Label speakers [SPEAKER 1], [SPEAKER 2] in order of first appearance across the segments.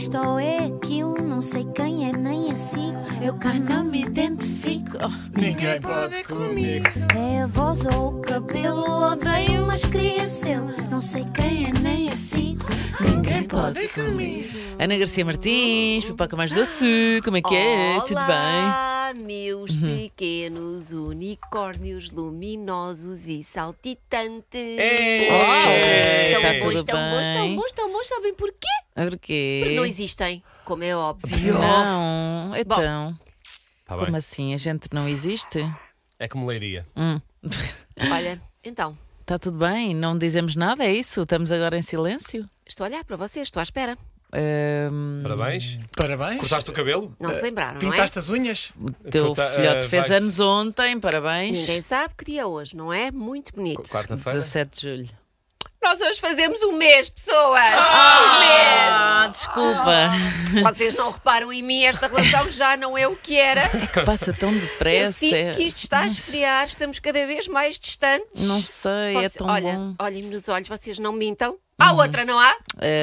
[SPEAKER 1] isto ou é aquilo, não sei quem é nem a sigo. Eu cá não me identifico.
[SPEAKER 2] Ninguém pode comigo.
[SPEAKER 1] É a voz ou o cabelo, odeio, mas queria ser. Não sei quem é nem a sigo.
[SPEAKER 2] Ninguém pode comigo.
[SPEAKER 3] Ana Garcia Martins, pipoca mais doce, como é que é? Tudo bem?
[SPEAKER 4] Olá, meus pequenos unicórnios luminosos e saltitantes.
[SPEAKER 2] Ei!
[SPEAKER 3] Ei,
[SPEAKER 4] Tão
[SPEAKER 3] tá
[SPEAKER 4] bons,
[SPEAKER 3] tudo
[SPEAKER 4] tão bons, tão
[SPEAKER 3] bem?
[SPEAKER 4] bons, tão bons. Sabem porquê?
[SPEAKER 3] Porquê?
[SPEAKER 4] Porque não existem, como é óbvio.
[SPEAKER 3] Não, então.
[SPEAKER 2] Tá
[SPEAKER 3] Como assim? A gente não existe?
[SPEAKER 2] É como leiria.
[SPEAKER 3] Hum.
[SPEAKER 4] Olha, então,
[SPEAKER 3] Está tudo bem? Não dizemos nada, é isso? Estamos agora em silêncio?
[SPEAKER 4] estou a olhar para vocês, estou à espera.
[SPEAKER 3] Ahm,
[SPEAKER 2] Parabéns.
[SPEAKER 5] Parabéns.
[SPEAKER 2] Cortaste o cabelo?
[SPEAKER 4] Não se lembraram, não é?
[SPEAKER 5] Pintaste as unhas?
[SPEAKER 3] o teu
[SPEAKER 2] Corta-
[SPEAKER 3] filhote
[SPEAKER 2] eh,
[SPEAKER 3] fez
[SPEAKER 2] vais-
[SPEAKER 3] anos ontem, parabéns.
[SPEAKER 4] Ninguém sabe que dia é hoje, não é? Muito bonito.
[SPEAKER 2] Quarta-feira?
[SPEAKER 3] 17 de julho.
[SPEAKER 4] Nós hoje fazemos um mês, pessoas!
[SPEAKER 3] Ah, desculpa.
[SPEAKER 4] Um mês! Vocês não reparam em mim, esta relação já não é o que era.
[SPEAKER 3] Que passa tão
[SPEAKER 4] Eu
[SPEAKER 3] depressa.
[SPEAKER 4] sinto
[SPEAKER 3] é-
[SPEAKER 4] que isto está a esfriar, estamos cada vez mais distantes.
[SPEAKER 3] Não sei, é tão
[SPEAKER 4] olha,
[SPEAKER 3] bom.
[SPEAKER 4] olhem-me nos olhos, vocês não mintam? Há outra, não há?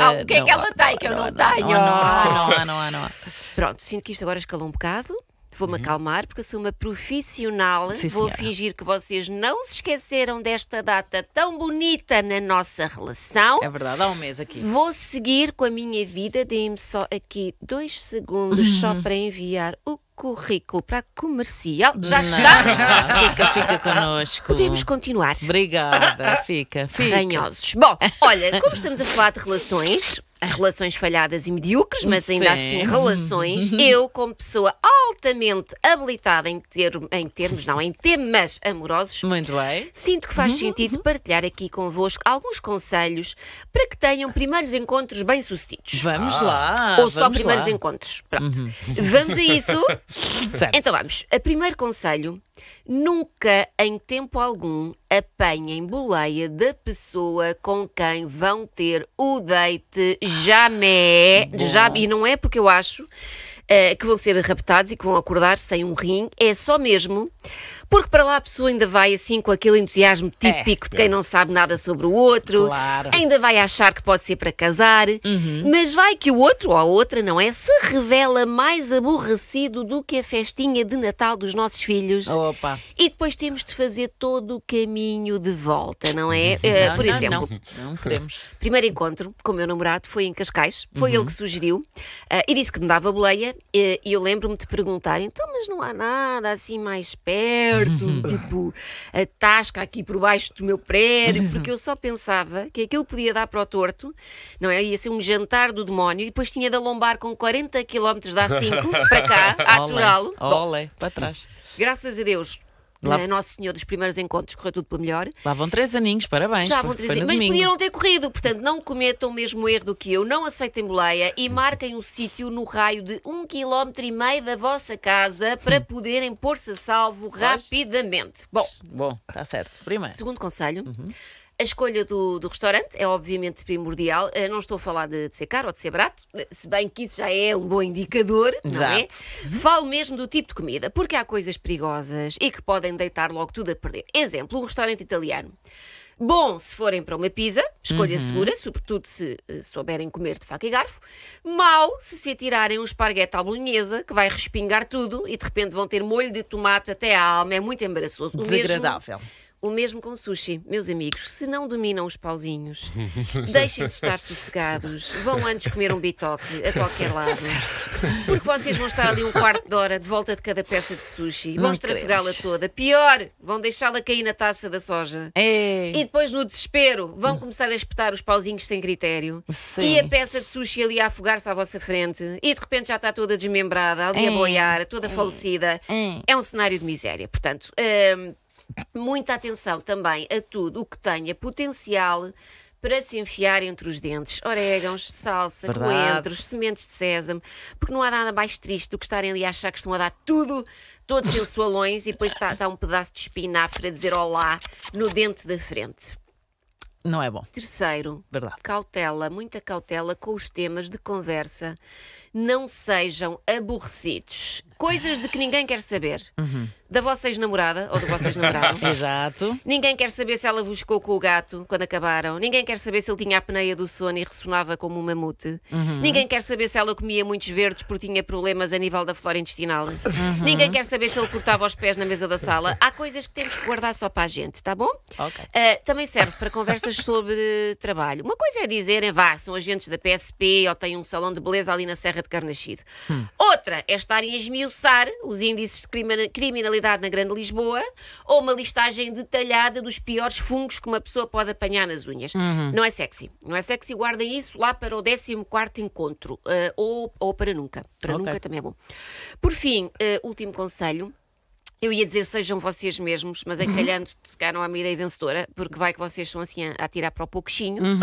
[SPEAKER 4] Ah, o que é que ela tem que eu não, tenho?
[SPEAKER 3] Não há, não há, não há, não há.
[SPEAKER 4] Pronto, sinto que isto agora escalou um bocado. Vou-me acalmar porque eu sou uma profissional.
[SPEAKER 3] Sim,
[SPEAKER 4] Vou fingir que vocês não se esqueceram desta data tão bonita na nossa relação.
[SPEAKER 3] É verdade, há um mês aqui.
[SPEAKER 4] Vou seguir com a minha vida. Deem-me só aqui dois segundos só para enviar o currículo para a comercial. Já está?
[SPEAKER 3] Não, fica, fica connosco.
[SPEAKER 4] Podemos continuar.
[SPEAKER 3] Obrigada, fica, fica.
[SPEAKER 4] ranhosos. Bom, olha, como estamos a falar de relações, relações falhadas e medíocres, mas ainda
[SPEAKER 3] Sim.
[SPEAKER 4] assim relações, eu, como pessoa altamente habilitada em, ter, em termos, não, em temas amorosos,
[SPEAKER 3] Muito bem.
[SPEAKER 4] Sinto que faz sentido partilhar aqui convosco alguns conselhos para que tenham primeiros encontros bem-sucedidos.
[SPEAKER 3] Vamos lá.
[SPEAKER 4] Ou só
[SPEAKER 3] vamos
[SPEAKER 4] primeiros
[SPEAKER 3] lá.
[SPEAKER 4] encontros. Pronto. Vamos a isso?
[SPEAKER 3] Certo.
[SPEAKER 4] Então vamos. A primeiro conselho: nunca, em tempo algum, apanhem boleia da pessoa com quem vão ter o date. Jamais. Já, e não é porque eu acho eh, que vão ser raptados e que vão acordar sem um rim, é só mesmo porque para lá a pessoa ainda vai assim com aquele entusiasmo típico de quem não sabe nada sobre o outro,
[SPEAKER 3] Claro.
[SPEAKER 4] ainda vai achar que pode ser para casar, mas vai que o outro ou a outra, não é? Se revela mais aborrecido do que a festinha de Natal dos nossos filhos.
[SPEAKER 3] Opa.
[SPEAKER 4] E depois temos de fazer todo o caminho de volta, não é? Eh,
[SPEAKER 3] Não,
[SPEAKER 4] por
[SPEAKER 3] não,
[SPEAKER 4] exemplo,
[SPEAKER 3] Não, não queremos.
[SPEAKER 4] primeiro encontro com o meu namorado foi em Cascais, foi
[SPEAKER 3] Uhum.
[SPEAKER 4] ele que sugeriu eh, e disse que me dava boleia. E eu lembro-me de perguntar: então, mas não há nada assim mais perto,
[SPEAKER 3] Uhum.
[SPEAKER 4] tipo a tasca aqui por baixo do meu prédio, porque eu só pensava que aquilo podia dar para o torto, não é? Ia ser um jantar do demónio e depois tinha de alombar com 40 km da A5 para cá, a aturá-lo.
[SPEAKER 3] Olé, para trás.
[SPEAKER 4] graças a Deus.
[SPEAKER 3] Lá-
[SPEAKER 4] eh, Nosso Senhor dos primeiros encontros correu tudo para melhor.
[SPEAKER 3] Lá vão três aninhos, parabéns.
[SPEAKER 4] Já vão trazer,
[SPEAKER 3] no
[SPEAKER 4] mas podiam não ter corrido, portanto não cometam o mesmo erro do que eu, não aceitem boleia e marquem o sítio no raio de um quilómetro e meio da vossa casa
[SPEAKER 3] Hum.
[SPEAKER 4] para poderem pôr-se a salvo rapidamente. Bom,
[SPEAKER 3] Bom, está certo. Primeiro.
[SPEAKER 4] segundo conselho.
[SPEAKER 3] Uhum.
[SPEAKER 4] A escolha do, do restaurante é obviamente primordial. Eh, Não estou a falar de, de ser caro ou de ser barato, eh, se bem que isso já é um bom indicador, não é?
[SPEAKER 3] Exato.
[SPEAKER 4] Falo mesmo do tipo de comida, porque há coisas perigosas e que podem deitar logo tudo a perder. Exemplo, um restaurante italiano. Bom, se forem para uma pizza, escolha segura, sobretudo se eh, souberem comer de faca e garfo. Mau, se se atirarem um esparguete à bolonhesa, que vai respingar tudo e de repente vão ter molho de tomate até à alma. É muito embaraçoso. O mesmo-
[SPEAKER 3] Desagradável.
[SPEAKER 4] O mesmo com sushi, meus amigos. Se não dominam os pauzinhos, deixem de estar sossegados. Vão antes comer um bitoque a qualquer lado. Porque vocês vão estar ali um quarto de hora de volta de cada peça de sushi. Vão estrafegá-la toda. Pior, vão deixá-la cair na taça da soja.
[SPEAKER 3] É.
[SPEAKER 4] E depois, no desespero, vão começar a espetar os pauzinhos sem critério.
[SPEAKER 3] Sim.
[SPEAKER 4] E a peça de sushi ali a afogar-se à vossa frente. E de repente já está toda desmembrada, ali a
[SPEAKER 3] É.
[SPEAKER 4] boiar, toda falecida.
[SPEAKER 3] É.
[SPEAKER 4] É um cenário de miséria. Portanto, hum, muita atenção também a tudo o que tenha potencial para se enfiar entre os dentes. Orégãos, salsa,
[SPEAKER 3] Verdade.
[SPEAKER 4] coentros, sementes de sésamo, porque não há nada mais triste do que estarem ali a achar que estão a dar tudo, todos sensualões, e depois está, está um pedaço de espinafre a dizer olá no dente da frente.
[SPEAKER 3] Não é bom.
[SPEAKER 4] Terceiro,
[SPEAKER 3] Verdade.
[SPEAKER 4] cautela, muita cautela com os temas de conversa. Não sejam aborrecidos. Coisas de que ninguém quer saber.
[SPEAKER 3] Uhum.
[SPEAKER 4] Da vossa ex-namorada ou do vosso ex-namorado.
[SPEAKER 3] Exato.
[SPEAKER 4] Ninguém quer saber se ela vos ficou com o gato quando acabaram. Ninguém quer saber se ele tinha a apneia do sono e ressonava como um mamute.
[SPEAKER 3] Uhum.
[SPEAKER 4] Ninguém quer saber se ela comia muitos verdes porque tinha problemas a nível da flora intestinal.
[SPEAKER 3] Uhum.
[SPEAKER 4] Ninguém quer saber se ele cortava os pés na mesa da sala. Há coisas que temos que guardar só para a gente, tá bom?
[SPEAKER 3] Ok.
[SPEAKER 4] Ah, também serve para conversas sobre trabalho. Uma coisa é dizerem, vá, são agentes da PSP ou têm um salão de beleza ali na Serra de Carnaxide. Outra é estarem a esmiuçar os índices de criminalidade na Grande Lisboa ou uma listagem detalhada dos piores fungos que uma pessoa pode apanhar nas unhas. Não é sexy. Não é sexy, guardem isso lá para o 14 encontro. ah, ou, ou para nunca. Para
[SPEAKER 3] Ok.
[SPEAKER 4] nunca também é bom. Por fim, ah, último conselho. Eu ia dizer sejam vocês mesmos, mas
[SPEAKER 3] Uhum.
[SPEAKER 4] encalhando se calhar não há uma ideia vencedora, porque vai que vocês são assim a, a tirar para o pouquinho.
[SPEAKER 3] Uhum,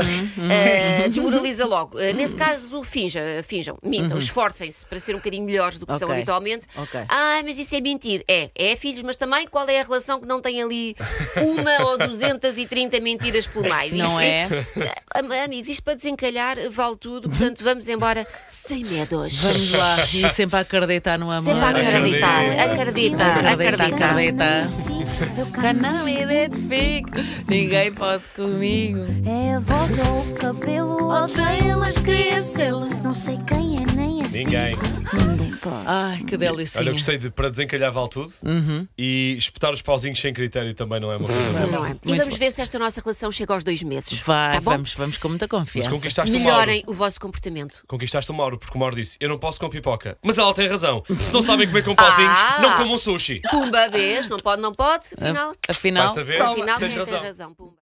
[SPEAKER 4] Eh, desmoraliza logo. Eh, nesse caso, finja, finjam, mintam, esforcem-se para ser um bocadinho melhores do que são
[SPEAKER 3] Uhum. Ok.
[SPEAKER 4] habitualmente.
[SPEAKER 3] Ok.
[SPEAKER 4] Ah, mas isso é mentir. É, é filhos, mas também qual é a relação que não tem ali uma ou 230 mentiras pelo meio?
[SPEAKER 3] Não é?
[SPEAKER 4] Ah, Amigos, isto para desencalhar vale tudo, portanto vamos embora sem medos.
[SPEAKER 3] Vamos lá. E sempre a acreditar no amor.
[SPEAKER 4] Sempre a acreditar,
[SPEAKER 2] Acredita.
[SPEAKER 4] acredita,
[SPEAKER 3] Acredita,
[SPEAKER 4] acredita.
[SPEAKER 3] Que não me identifico. Ninguém pode comigo.
[SPEAKER 1] É a voz ou o cabelo, odeio, mas queria sê-lo. Não sei quem é.
[SPEAKER 2] Ninguém.
[SPEAKER 1] Ninguém pode.
[SPEAKER 3] Ai, que delícia.
[SPEAKER 2] Olha, eu gostei de para desencalhar vale tudo e espetar os pauzinhos sem critério também não é uma coisa boa.
[SPEAKER 4] Não é? E
[SPEAKER 3] Muito
[SPEAKER 4] vamos ver se esta nossa relação chega aos dois meses.
[SPEAKER 3] Vai,
[SPEAKER 4] tá bom?
[SPEAKER 3] vamos, vamos com muita
[SPEAKER 2] Mas
[SPEAKER 3] confiança.
[SPEAKER 2] conquistaste o
[SPEAKER 4] Melhorem
[SPEAKER 2] Mauro.
[SPEAKER 4] o vosso comportamento.
[SPEAKER 2] Conquistaste o Mauro, porque o Mauro disse: Eu não posso com pipoca. Mas ela tem razão. Se não sabem comer com pauzinhos,
[SPEAKER 4] Ah.
[SPEAKER 2] não comam sushi.
[SPEAKER 4] Pumba, vez, não pode, não pode, afinal.
[SPEAKER 3] Afinal,
[SPEAKER 2] Vai saber,
[SPEAKER 4] Afinal,
[SPEAKER 2] tens
[SPEAKER 4] quem tem
[SPEAKER 2] razão.
[SPEAKER 4] razão. Pumba.